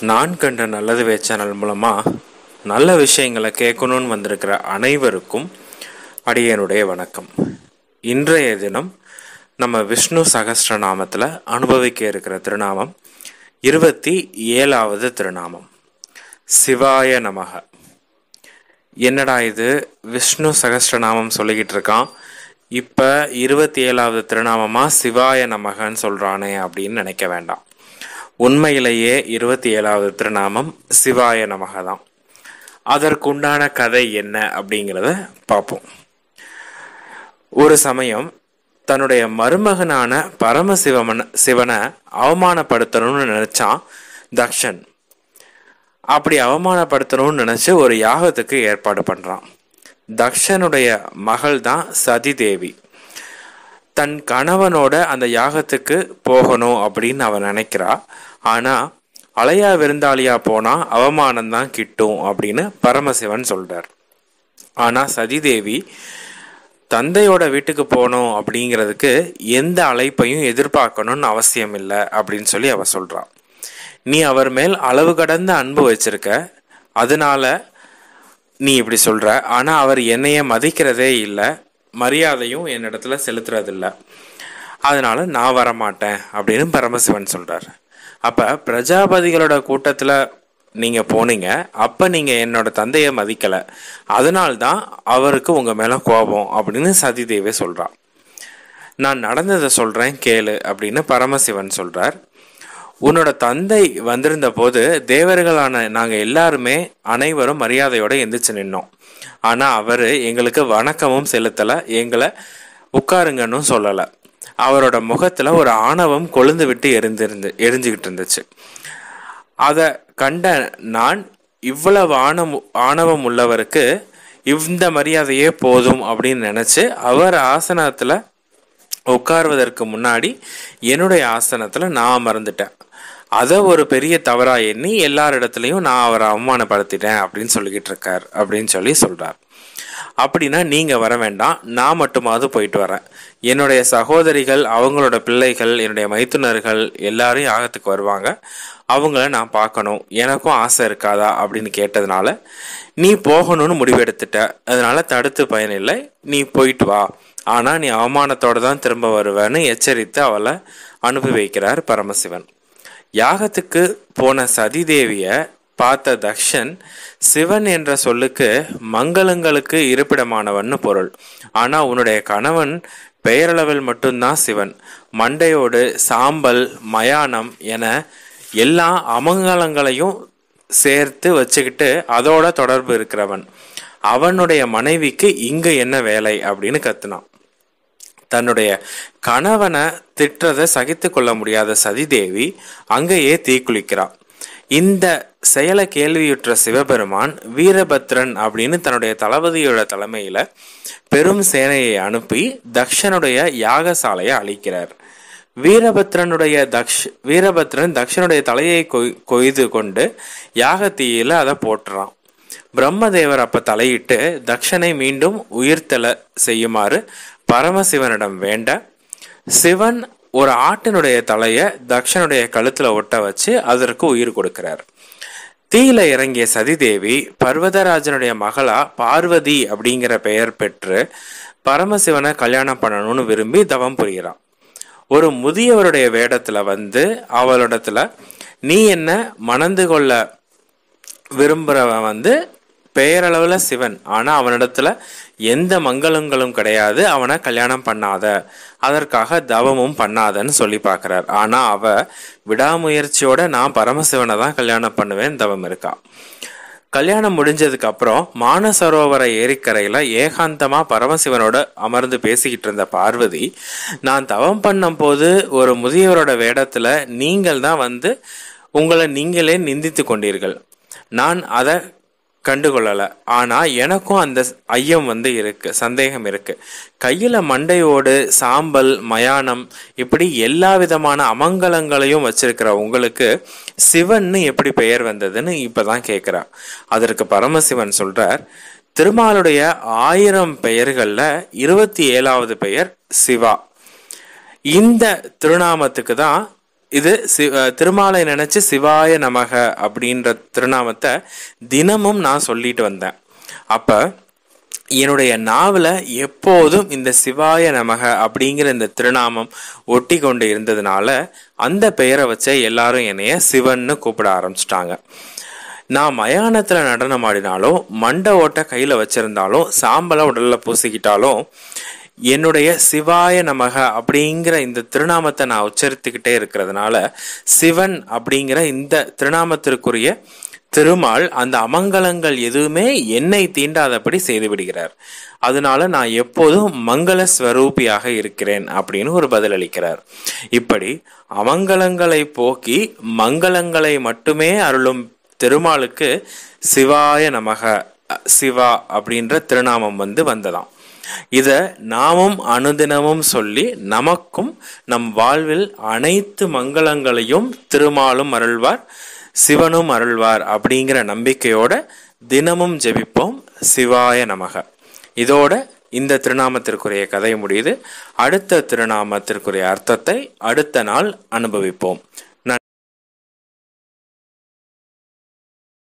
நான் கண்ட நல்லது சேனல் மூலமாக நல்ல விஷயங்களை கேட்கணும்னு வந்திருக்கிற அனைவருக்கும் அடியனுடைய வணக்கம். இன்றைய தினம் நம்ம விஷ்ணு சகஸ்ரநாமத்தில் அனுபவிக்க இருக்கிற திருநாமம் இருபத்தி ஏழாவது திருநாமம். சிவாய நமக. என்னடா இது? விஷ்ணு சகஸ்ரநாமம் சொல்லிக்கிட்டு இருக்கான். இப்போ இருபத்தி ஏழாவது திருநாமமாக சிவாய நமகன்னு சொல்கிறானே அப்படின்னு நினைக்க வேண்டாம். உண்மையிலேயே இருபத்தி ஏழாவது திருநாமம் சிவாய நமக தான் அதற்குண்டான கதை என்ன அப்படிங்கிறத பார்ப்போம். ஒரு சமயம் தன்னுடைய மருமகனான பரமசிவமன் சிவனை அவமானப்படுத்தணும்னு நினச்சான் தக்ஷன். அப்படி அவமானப்படுத்தணும்னு நினச்சி ஒரு யாகத்துக்கு ஏற்பாடு பண்ணுறான் தக்ஷனுடைய மகள் தான் சதிதேவி. தன் கணவனோட அந்த யாகத்துக்கு போகணும் அப்படின்னு அவன் நினைக்கிறா. ஆனா அலையா விருந்தாளியா போனா அவமானம்தான் கிட்டும் அப்படின்னு பரமசிவன் சொல்றார். ஆனா சதிதேவி தந்தையோட வீட்டுக்கு போகணும் அப்படிங்கிறதுக்கு எந்த அழைப்பையும் எதிர்பார்க்கணும்னு அவசியம் இல்லை அப்படின்னு சொல்லி அவ சொல்றா. நீ அவர் மேல் அளவு கடந்த அன்பு வச்சிருக்க. அதனால நீ இப்படி சொல்ற. ஆனா அவர் என்னைய மதிக்கிறதே இல்லை. மரியாதையும் என்னிடத்துல செலுத்துறதில்ல. அதனால நான் வரமாட்டேன் அப்படின்னு பரமசிவன் சொல்றார். அப்ப பிரஜாபதிகளோட கூட்டத்துல நீங்க போனீங்க. அப்ப நீங்க என்னோட தந்தையை மதிக்கல. அதனால்தான் அவருக்கு உங்க மேல கோபம் அப்படின்னு சதிதேவே சொல்கிறான் நான் நடந்ததை சொல்றேன் கேளு அப்படின்னு பரமசிவன் சொல்றார். உன்னோட தந்தை வந்திருந்த போது தேவர்களான நாங்க எல்லாருமே அனைவரும் மரியாதையோட எந்திரிச்சு நின்னோம். ஆனால் அவர் எங்களுக்கு வணக்கமும் செலுத்தலை எங்களை உட்காருங்கன்னு சொல்லலை. அவரோட முகத்தில் ஒரு ஆணவம் கொழுந்து விட்டு எரிந்திருந்து எரிஞ்சுக்கிட்டு இருந்துச்சு. அதை கண்ட நான் இவ்வளவு ஆணவம் ஆணவம் உள்ளவருக்கு இந்த மரியாதையே போதும் அப்படின்னு நினச்சி அவர் ஆசனத்தில் உட்காருவதற்கு முன்னாடி என்னுடைய ஆசனத்தில் நான் அமர்ந்துட்டேன். அதை ஒரு பெரிய தவறாக எண்ணி எல்லாரிடத்துலையும் நான் அவரை அவமானப்படுத்திட்டேன் அப்படின்னு சொல்லிக்கிட்டு இருக்கார் அப்படின்னு சொல்லி சொல்கிறார் அப்படின்னா நீங்கள் வர வேண்டாம் நான் மட்டுமாவது போயிட்டு வரேன். என்னுடைய சகோதரிகள் அவங்களோட பிள்ளைகள் என்னுடைய மைத்துனர்கள் எல்லாரையும் ஆகத்துக்கு வருவாங்க. அவங்கள நான் பார்க்கணும். எனக்கும் ஆசை இருக்காதா அப்படின்னு கேட்டதுனால நீ போகணும்னு முடிவெடுத்துட்ட. அதனால தடுத்து பயனில்லை நீ போயிட்டு வா. ஆனால் நீ அவமானத்தோடு தான் திரும்ப வருவேன்னு எச்சரித்து அவளை அனுப்பி வைக்கிறார் பரமசிவன். யாகத்துக்கு போன சதிதேவியை பார்த்த தக்ஷன் சிவன் என்ற சொல்லுக்கு மங்களங்களுக்கு இருப்பிடமானவன்னு பொருள். ஆனால் உன்னுடைய கணவன் பெயரளவில் மட்டும்தான் சிவன். மண்டையோடு சாம்பல் மயானம் என எல்லா அமங்கலங்களையும் சேர்த்து வச்சுக்கிட்டு அதோட தொடர்பு இருக்கிறவன். அவனுடைய மனைவிக்கு இங்கே என்ன வேலை? அப்படின்னு கத்துனான். தன்னுடைய கணவனை திட்டுறதை சகித்து கொள்ள முடியாத சதிதேவி அங்கேயே தீக்குளிக்கிறான் இந்த செயலை கேள்வியுற்ற சிவபெருமான் வீரபத்ரன் அப்படின்னு தன்னுடைய தளபதியோட தலைமையில பெரும் சேனையை அனுப்பி தக்ஷனுடைய யாகசாலையை அழிக்கிறார். வீரபத்ரனுடைய தக்ஷ் வீரபத்ரன் தக்ஷனுடைய தலையை கொய் கொய்து கொண்டு யாகத்தீயில அதை போட்டுறான். பிரம்மதேவர் அப்ப தலையிட்டு தக்ஷனை மீண்டும் உயிர்த்தல செய்யுமாறு பரமசிவனிடம் வேண்ட சிவன் ஒரு ஆட்டினுடைய தலையை தக்ஷனுடைய கழுத்துல ஒட்ட வச்சு அதற்கு உயிர் கொடுக்கிறார். தீயில இறங்கிய சதிதேவி பர்வதராஜனுடைய மகளா பார்வதி அப்படிங்கிற பெயர் பெற்று பரமசிவனை கல்யாணம் பண்ணணும்னு விரும்பி தவம் புரிகிறான். ஒரு முதியவருடைய வேடத்துல வந்து அவளிடத்துல நீ என்ன மணந்து கொள்ள விரும்புறவன் வந்து பெயரளவுல சிவன். ஆனா அவனிடத்துல எந்த மங்களங்களும் கிடையாது அவனை கல்யாணம் பண்ணாத. அதற்காக தவமும் பண்ணாதன்னு சொல்லி பார்க்குறார். ஆனால் அவ விடாமுயற்சியோட நான் பரமசிவனை தான் கல்யாணம் பண்ணுவேன் தவம் இருக்கா? கல்யாணம் முடிஞ்சதுக்கு அப்புறம் மானசரோவர ஏரிக்கரையில் ஏகாந்தமா பரமசிவனோட அமர்ந்து பேசிக்கிட்டு இருந்த பார்வதி நான் தவம் பண்ணும் போது ஒரு முதியவரோட வேடத்துல நீங்கள் தான் வந்து உங்களை நீங்களே நிந்தித்து கொண்டீர்கள். நான் அதை கண்டுகொள்ளலை. ஆனால் எனக்கும் அந்த ஐயம் வந்து இருக்கு சந்தேகம் இருக்கு. கையில் மண்டையோடு சாம்பல் மயானம் இப்படி எல்லா விதமான அமங்கலங்களையும் வச்சிருக்கிற உங்களுக்கு சிவன்னு எப்படி பெயர் வந்ததுன்னு இப்போ தான் கேட்குறா அதற்கு பரமசிவன் சொல்கிறார் திருமாலுடைய ஆயிரம் பெயர்களில் இருபத்தி ஏழாவது பெயர் சிவா. இந்த திருநாமத்துக்கு தான் இது சி திருமாலை நினைச்சு சிவாய நமக அப்படின்ற திருநாமத்தை தினமும் நான் சொல்லிட்டு வந்தேன். அப்ப என்னுடைய நாவல எப்போதும் இந்த சிவாய நமக அப்படிங்கிற இந்த திருநாமம் ஒட்டி கொண்டு இருந்ததுனால அந்த பெயரை வச்சே எல்லாரும் என்னைய சிவன்னு கூப்பிட ஆரம்பிச்சிட்டாங்க. நான் மயானத்தில் நடனம் ஆடினாலும் மண்டை ஓட்டை கையில் வச்சிருந்தாலும் சாம்பலை உடலில் பூசிக்கிட்டாலும் என்னுடைய சிவாய நமக அப்படிங்கிற இந்த திருநாமத்தை நான் உச்சரித்துக்கிட்டே இருக்கிறதுனால சிவன் அப்படிங்கிற இந்த திருநாமத்திற்குரிய திருமால் அந்த அமங்கலங்கள் எதுவுமே என்னை தீண்டாதபடி செய்து விடுகிறார். அதனால நான் எப்போதும் மங்கள ஸ்வரூபியாக இருக்கிறேன் அப்படின்னு ஒரு பதில் அளிக்கிறார். இப்படி அமங்கலங்களை போக்கி மங்களங்களை மட்டுமே அருளும் திருமாலுக்கு சிவாய நமக சிவா அப்படின்ற திருநாமம் வந்து வந்ததாம். இதை நாமும் அனுதினமும் சொல்லி நமக்கும் நம் வாழ்வில் அனைத்து மங்களங்களையும் திருமாலும் அருள்வார் சிவனும் அருள்வார் அப்படிங்கிற நம்பிக்கையோட தினமும் ஜெபிப்போம். சிவாய நமக. இதோட இந்த திருநாமத்திற்குரிய கதை முடியுது. அடுத்த திருநாமத்திற்குரிய அர்த்தத்தை அடுத்த நாள் அனுபவிப்போம்.